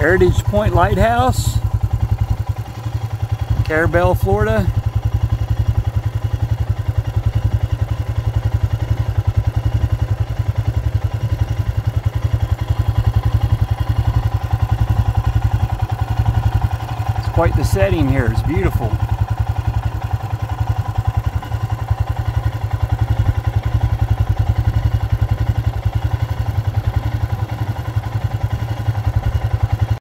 Heritage Point Lighthouse, Carabel, Florida. It's quite the setting here, it's beautiful.